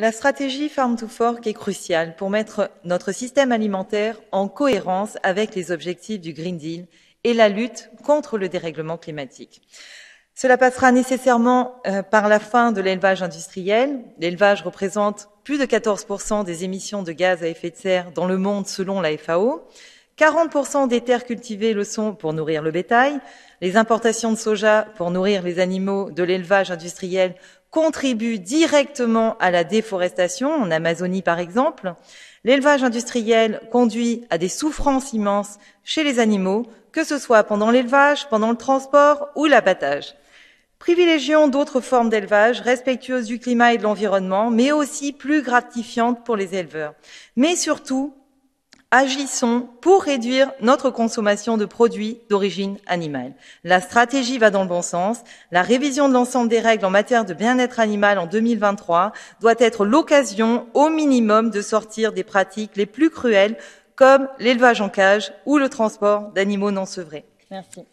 La stratégie Farm to Fork est cruciale pour mettre notre système alimentaire en cohérence avec les objectifs du Green Deal et la lutte contre le dérèglement climatique. Cela passera nécessairement euh, par la fin de l'élevage industriel. L'élevage représente plus de 14% des émissions de gaz à effet de serre dans le monde selon la FAO. 40% des terres cultivées le sont pour nourrir le bétail. Les importations de soja pour nourrir les animaux de l'élevage industriel contribuent directement à la déforestation, en Amazonie par exemple. L'élevage industriel conduit à des souffrances immenses chez les animaux, que ce soit pendant l'élevage, pendant le transport ou l'abattage. Privilégions d'autres formes d'élevage respectueuses du climat et de l'environnement, mais aussi plus gratifiantes pour les éleveurs. Mais surtout, agissons pour réduire notre consommation de produits d'origine animale. La stratégie va dans le bon sens. La révision de l'ensemble des règles en matière de bien-être animal en 2023 doit être l'occasion au minimum de sortir des pratiques les plus cruelles comme l'élevage en cage ou le transport d'animaux non sevrés. Merci.